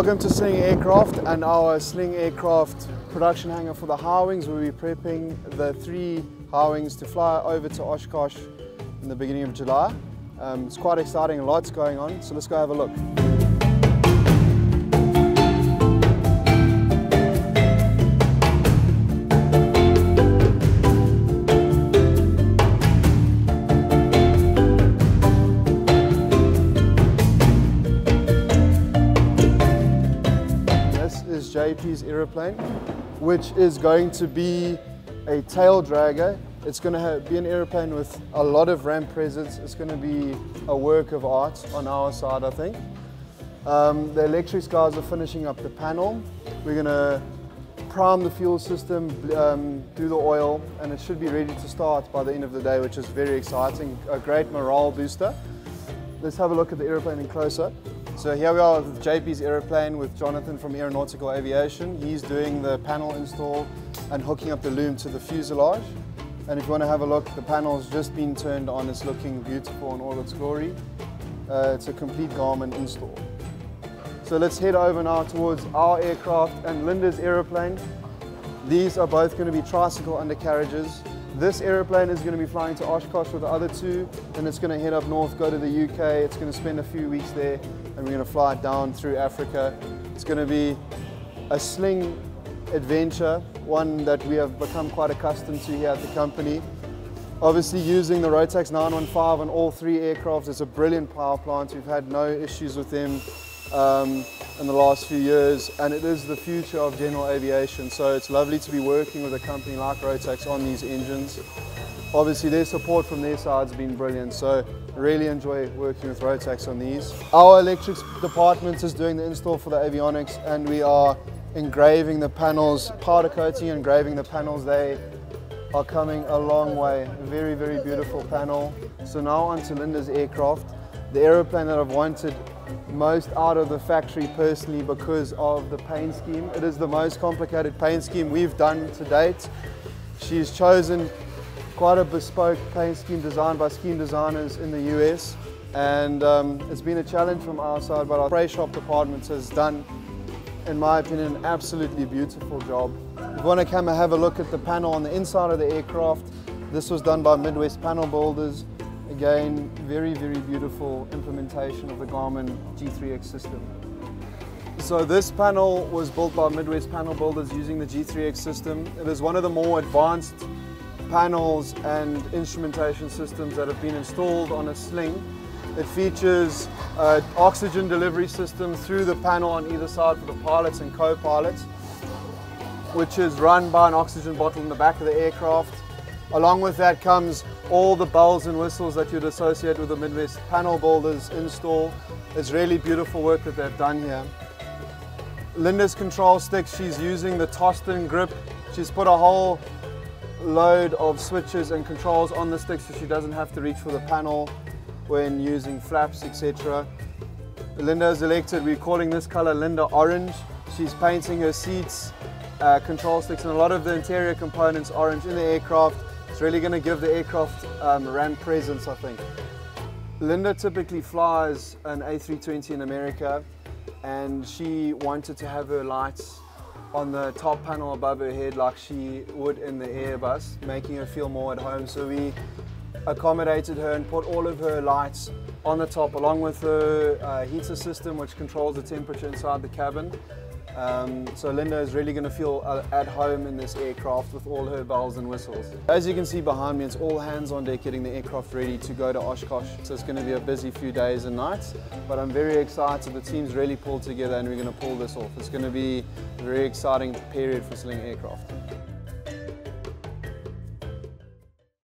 Welcome to Sling Aircraft and our Sling Aircraft production hangar for the High Wings. We'll be prepping the three High Wings to fly over to Oshkosh in the beginning of July. Um, it's quite exciting, a lots going on, so let's go have a look. JP's aeroplane, which is going to be a tail dragger. It's going to be an aeroplane with a lot of ramp presence. It's going to be a work of art on our side, I think. Um, the electrics guys are finishing up the panel. We're going to prime the fuel system, um, do the oil, and it should be ready to start by the end of the day, which is very exciting. A great morale booster. Let's have a look at the aeroplane in closer. So here we are with JP's aeroplane with Jonathan from Aeronautical Aviation. He's doing the panel install and hooking up the loom to the fuselage. And if you want to have a look, the panel's just been turned on. It's looking beautiful in all its glory. Uh, it's a complete Garmin install. So let's head over now towards our aircraft and Linda's aeroplane. These are both going to be tricycle undercarriages. This aeroplane is going to be flying to Oshkosh with the other two, and it's going to head up north, go to the UK. It's going to spend a few weeks there, and we're going to fly down through Africa. It's going to be a sling adventure, one that we have become quite accustomed to here at the company. Obviously using the Rotax 915 on all three aircrafts, it's a brilliant power plant. We've had no issues with them um, in the last few years and it is the future of general aviation so it's lovely to be working with a company like Rotax on these engines. Obviously their support from their side has been brilliant so really enjoy working with Rotax on these. Our electrics department is doing the install for the avionics and we are engraving the panels, powder coating engraving the panels. They are coming a long way. Very, very beautiful panel. So now onto Linda's aircraft. The aeroplane that I've wanted most out of the factory personally because of the paint scheme. It is the most complicated paint scheme we've done to date. She's chosen quite a bespoke paint scheme designed by scheme designers in the US and um, it's been a challenge from our side but our spray shop department has done in my opinion an absolutely beautiful job. If you want to come and have a look at the panel on the inside of the aircraft, this was done by Midwest Panel Builders Again, very, very beautiful implementation of the Garmin G3X system. So this panel was built by Midwest Panel Builders using the G3X system. It is one of the more advanced panels and instrumentation systems that have been installed on a sling. It features uh, oxygen delivery system through the panel on either side for the pilots and co-pilots, which is run by an oxygen bottle in the back of the aircraft. Along with that comes all the bells and whistles that you'd associate with the Midwest panel builders install. It's really beautiful work that they've done here. Linda's control stick, she's using the Tosten grip. She's put a whole load of switches and controls on the stick so she doesn't have to reach for the panel when using flaps, etc. Linda is elected, we're calling this color Linda Orange. She's painting her seats, uh, control sticks, and a lot of the interior components orange in the aircraft. It's really going to give the aircraft um, ramp presence, I think. Linda typically flies an A320 in America and she wanted to have her lights on the top panel above her head like she would in the Airbus, making her feel more at home. So we accommodated her and put all of her lights on the top along with the uh, heater system which controls the temperature inside the cabin. Um, so Linda is really going to feel uh, at home in this aircraft with all her bells and whistles. As you can see behind me, it's all hands on deck getting the aircraft ready to go to Oshkosh. So it's going to be a busy few days and nights, but I'm very excited. The team's really pulled together and we're going to pull this off. It's going to be a very exciting period for Sling Aircraft.